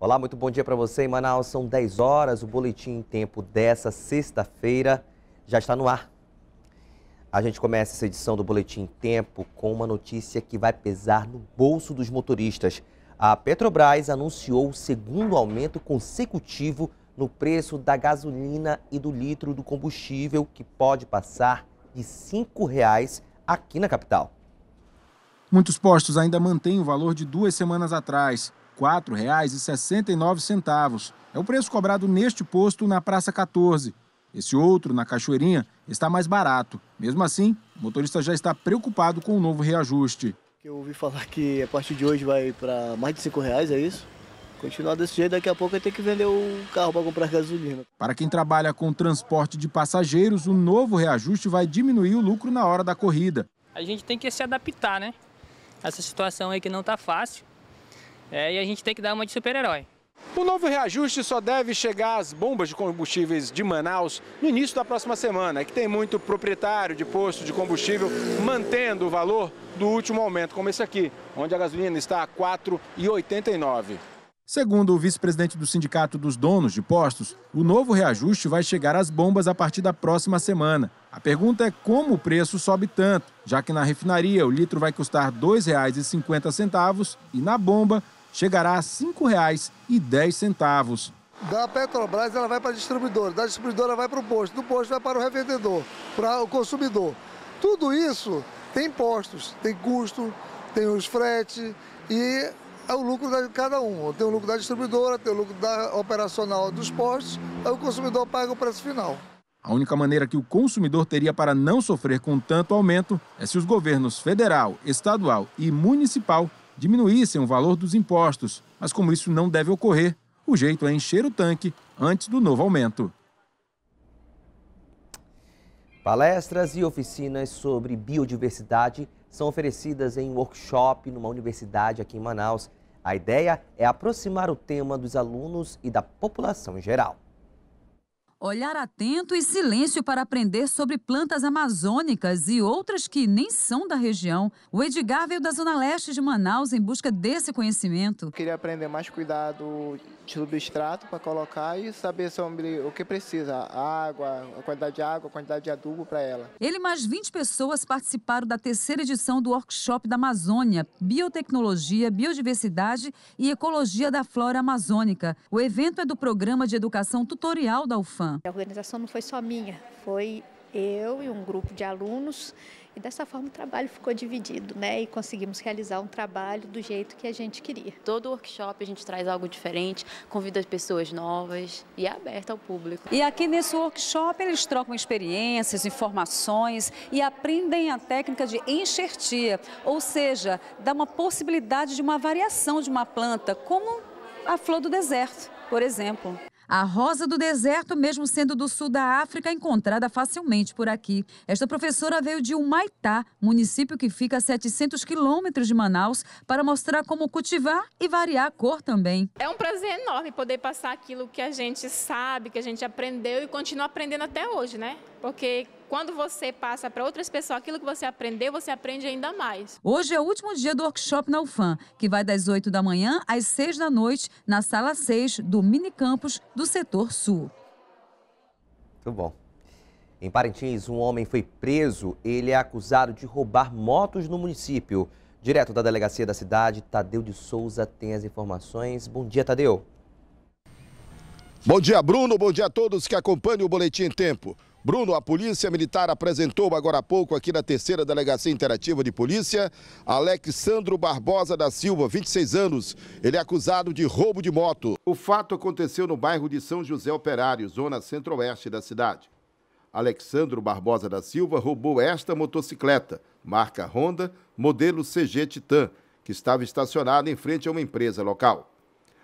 Olá, muito bom dia para você em Manaus. São 10 horas. O boletim em tempo dessa sexta-feira já está no ar. A gente começa essa edição do Boletim em Tempo com uma notícia que vai pesar no bolso dos motoristas. A Petrobras anunciou o segundo aumento consecutivo no preço da gasolina e do litro do combustível, que pode passar de R$ 5,00 aqui na capital. Muitos postos ainda mantêm o valor de duas semanas atrás, R$ 4,69. É o preço cobrado neste posto na Praça 14. Esse outro, na Cachoeirinha, está mais barato. Mesmo assim, o motorista já está preocupado com o novo reajuste. Eu ouvi falar que a partir de hoje vai para mais de R$ reais, é isso? Continuar desse jeito, daqui a pouco vai ter que vender o carro para comprar gasolina. Para quem trabalha com transporte de passageiros, o novo reajuste vai diminuir o lucro na hora da corrida. A gente tem que se adaptar, né? Essa situação aí que não está fácil. É, e a gente tem que dar uma de super-herói. O novo reajuste só deve chegar às bombas de combustíveis de Manaus no início da próxima semana, é que tem muito proprietário de posto de combustível mantendo o valor do último aumento, como esse aqui, onde a gasolina está a R$ 4,89. Segundo o vice-presidente do Sindicato dos Donos de Postos, o novo reajuste vai chegar às bombas a partir da próxima semana. A pergunta é como o preço sobe tanto, já que na refinaria o litro vai custar R$ 2,50 e na bomba chegará a R$ 5,10. Da Petrobras ela vai para a distribuidora, da distribuidora vai para o posto, do posto vai para o revendedor, para o consumidor. Tudo isso tem impostos, tem custo, tem os fretes e é o lucro de cada um. Tem o lucro da distribuidora, tem o lucro da operacional dos postos, aí o consumidor paga o preço final. A única maneira que o consumidor teria para não sofrer com tanto aumento é se os governos federal, estadual e municipal diminuíssem o valor dos impostos. Mas como isso não deve ocorrer, o jeito é encher o tanque antes do novo aumento. Palestras e oficinas sobre biodiversidade são oferecidas em workshop numa universidade aqui em Manaus. A ideia é aproximar o tema dos alunos e da população em geral. Olhar atento e silêncio para aprender sobre plantas amazônicas e outras que nem são da região. O Edgar veio da zona leste de Manaus em busca desse conhecimento. Eu queria aprender mais cuidado de substrato para colocar e saber sobre o que precisa, a água, a quantidade de água, a quantidade de adubo para ela. Ele e mais 20 pessoas participaram da terceira edição do workshop da Amazônia, Biotecnologia, Biodiversidade e Ecologia da Flora Amazônica. O evento é do Programa de Educação Tutorial da UFAM. A organização não foi só minha, foi eu e um grupo de alunos e dessa forma o trabalho ficou dividido, né? E conseguimos realizar um trabalho do jeito que a gente queria. Todo workshop a gente traz algo diferente, convida as pessoas novas e é aberto ao público. E aqui nesse workshop eles trocam experiências, informações e aprendem a técnica de enxertia, ou seja, dá uma possibilidade de uma variação de uma planta, como a flor do deserto, por exemplo. A rosa do deserto, mesmo sendo do sul da África, é encontrada facilmente por aqui. Esta professora veio de Humaitá, município que fica a 700 quilômetros de Manaus, para mostrar como cultivar e variar a cor também. É um prazer enorme poder passar aquilo que a gente sabe, que a gente aprendeu e continua aprendendo até hoje, né? Porque quando você passa para outras pessoas aquilo que você aprendeu, você aprende ainda mais. Hoje é o último dia do workshop na UFAM, que vai das 8 da manhã às 6 da noite, na sala 6 do mini campus do setor sul. Muito bom. Em Parintins, um homem foi preso. Ele é acusado de roubar motos no município. Direto da delegacia da cidade, Tadeu de Souza tem as informações. Bom dia, Tadeu. Bom dia, Bruno. Bom dia a todos que acompanham o Boletim em Tempo. Bruno, a Polícia Militar apresentou agora há pouco aqui na terceira Delegacia Interativa de Polícia, Alexandro Barbosa da Silva, 26 anos. Ele é acusado de roubo de moto. O fato aconteceu no bairro de São José Operário, zona centro-oeste da cidade. Alexandro Barbosa da Silva roubou esta motocicleta, marca Honda, modelo CG Titan, que estava estacionada em frente a uma empresa local.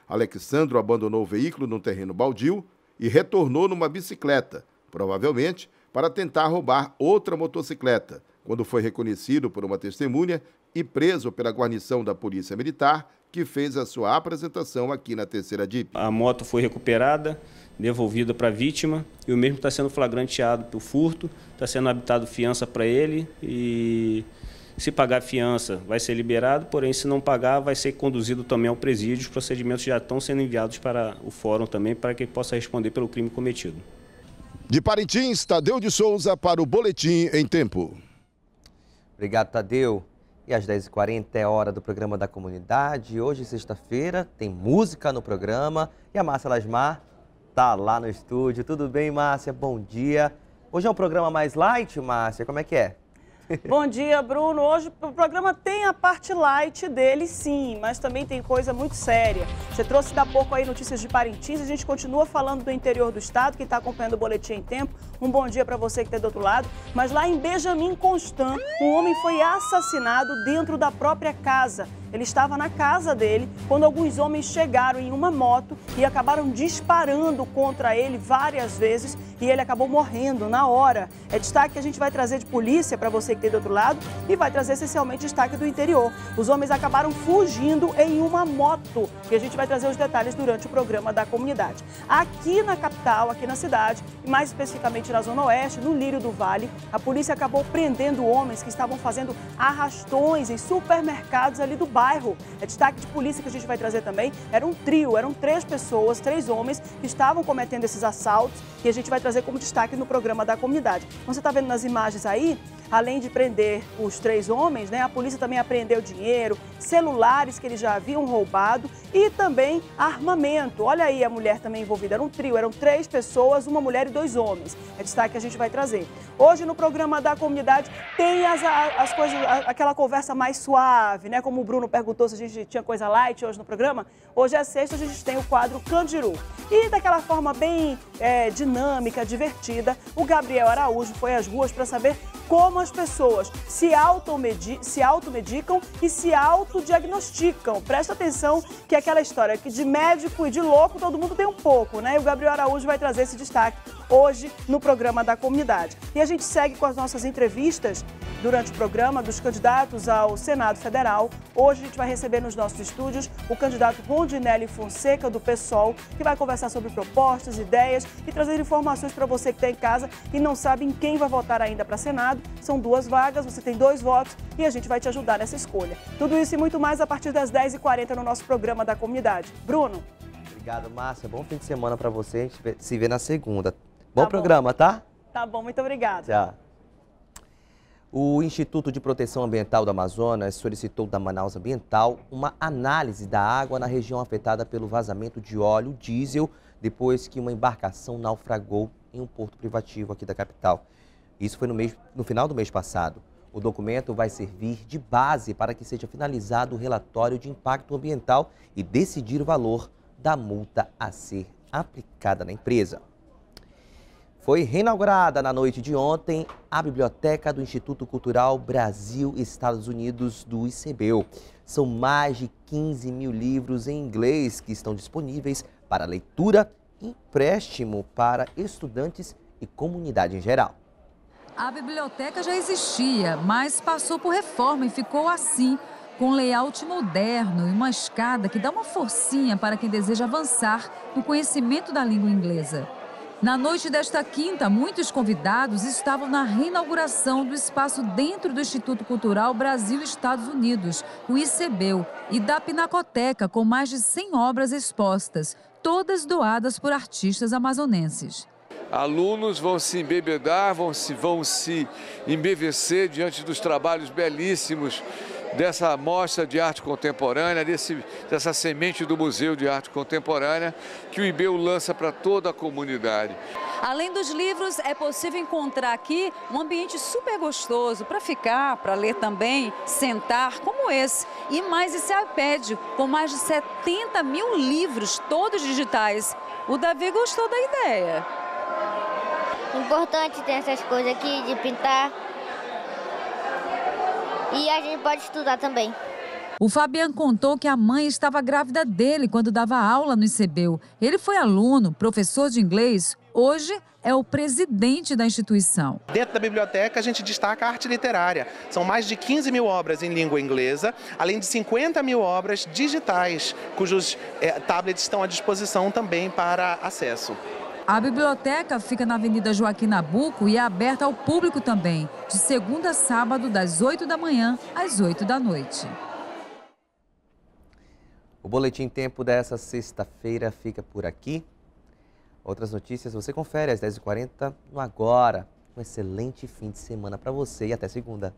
Alexandro abandonou o veículo no terreno baldio e retornou numa bicicleta, provavelmente para tentar roubar outra motocicleta, quando foi reconhecido por uma testemunha e preso pela guarnição da Polícia Militar, que fez a sua apresentação aqui na terceira DIP. A moto foi recuperada, devolvida para a vítima e o mesmo está sendo flagranteado por furto, está sendo habitado fiança para ele e Se pagar fiança, vai ser liberado, porém, se não pagar, vai ser conduzido também ao presídio. Os procedimentos já estão sendo enviados para o fórum também, para que ele possa responder pelo crime cometido. De Parintins, Tadeu de Souza para o Boletim em Tempo. Obrigado, Tadeu. E às 10h40 é hora do programa da comunidade. Hoje, sexta-feira, tem música no programa. E a Márcia Lasmar tá lá no estúdio. Tudo bem, Márcia? Bom dia. Hoje é um programa mais light, Márcia? Como é que é? Bom dia, Bruno. Hoje o programa tem a parte light dele, sim, mas também tem coisa muito séria. Você trouxe da pouco aí notícias de Parintins, a gente continua falando do interior do estado, quem está acompanhando o boletim em tempo. Um bom dia para você que está do outro lado. Mas lá em Benjamin Constant, um homem foi assassinado dentro da própria casa. Ele estava na casa dele quando alguns homens chegaram em uma moto e acabaram disparando contra ele várias vezes e ele acabou morrendo na hora. É destaque que a gente vai trazer de polícia para você que tem do outro lado e vai trazer essencialmente destaque do interior. Os homens acabaram fugindo em uma moto e a gente vai trazer os detalhes durante o programa da comunidade. Aqui na capital, aqui na cidade, mais especificamente na Zona Oeste, no Lírio do Vale, a polícia acabou prendendo homens que estavam fazendo arrastões em supermercados ali do bairro bairro. É destaque de polícia que a gente vai trazer também. Era um trio, eram três pessoas, três homens que estavam cometendo esses assaltos e a gente vai trazer como destaque no programa da comunidade. Você está vendo nas imagens aí, além de prender os três homens, né, a polícia também apreendeu dinheiro, celulares que eles já haviam roubado e também armamento. Olha aí a mulher também envolvida. Era um trio, eram três pessoas, uma mulher e dois homens. É destaque que a gente vai trazer. Hoje no programa da comunidade tem as, as coisas, aquela conversa mais suave, né? Como o Bruno perguntou se a gente tinha coisa light hoje no programa. Hoje é sexta, a gente tem o quadro Candiru. E daquela forma bem é, dinâmica, divertida, o Gabriel Araújo foi às ruas para saber como as pessoas se, automedi se automedicam e se autodiagnosticam. Presta atenção que aquela história que de médico e de louco todo mundo tem um pouco, né? E o Gabriel Araújo vai trazer esse destaque hoje no programa da comunidade. E a gente segue com as nossas entrevistas durante o programa dos candidatos ao Senado Federal. Hoje a gente vai receber nos nossos estúdios o candidato Rondinelli Fonseca, do PSOL, que vai conversar sobre propostas, ideias e trazer informações para você que está em casa e não sabe em quem vai votar ainda para Senado. São duas vagas, você tem dois votos e a gente vai te ajudar nessa escolha. Tudo isso e muito mais a partir das 10h40 no nosso programa da comunidade. Bruno. Obrigado, Márcia. Bom fim de semana para você. A gente se vê na segunda. Bom tá programa, bom. tá? Tá bom, muito obrigada. Tchau. O Instituto de Proteção Ambiental do Amazonas solicitou da Manaus Ambiental uma análise da água na região afetada pelo vazamento de óleo diesel depois que uma embarcação naufragou em um porto privativo aqui da capital. Isso foi no, mês, no final do mês passado. O documento vai servir de base para que seja finalizado o relatório de impacto ambiental e decidir o valor da multa a ser aplicada na empresa. Foi reinaugurada na noite de ontem a biblioteca do Instituto Cultural Brasil-Estados Unidos do ICBEU. São mais de 15 mil livros em inglês que estão disponíveis para leitura e empréstimo para estudantes e comunidade em geral. A biblioteca já existia, mas passou por reforma e ficou assim, com layout moderno e uma escada que dá uma forcinha para quem deseja avançar no conhecimento da língua inglesa. Na noite desta quinta, muitos convidados estavam na reinauguração do espaço dentro do Instituto Cultural Brasil-Estados Unidos, o ICBEU, e da Pinacoteca, com mais de 100 obras expostas, todas doadas por artistas amazonenses. Alunos vão se embebedar, vão se, vão se embevecer diante dos trabalhos belíssimos dessa mostra de arte contemporânea, desse, dessa semente do Museu de Arte Contemporânea que o IBEU lança para toda a comunidade. Além dos livros, é possível encontrar aqui um ambiente super gostoso para ficar, para ler também, sentar, como esse. E mais esse iPad, com mais de 70 mil livros, todos digitais. O Davi gostou da ideia. Importante ter essas coisas aqui de pintar e a gente pode estudar também. O Fabian contou que a mãe estava grávida dele quando dava aula no ICBEU. Ele foi aluno, professor de inglês, hoje é o presidente da instituição. Dentro da biblioteca, a gente destaca a arte literária. São mais de 15 mil obras em língua inglesa, além de 50 mil obras digitais, cujos é, tablets estão à disposição também para acesso. A biblioteca fica na Avenida Joaquim Nabuco e é aberta ao público também, de segunda a sábado, das 8 da manhã às 8 da noite. O Boletim Tempo dessa sexta-feira fica por aqui. Outras notícias você confere às 10h40 no Agora. Um excelente fim de semana para você e até segunda.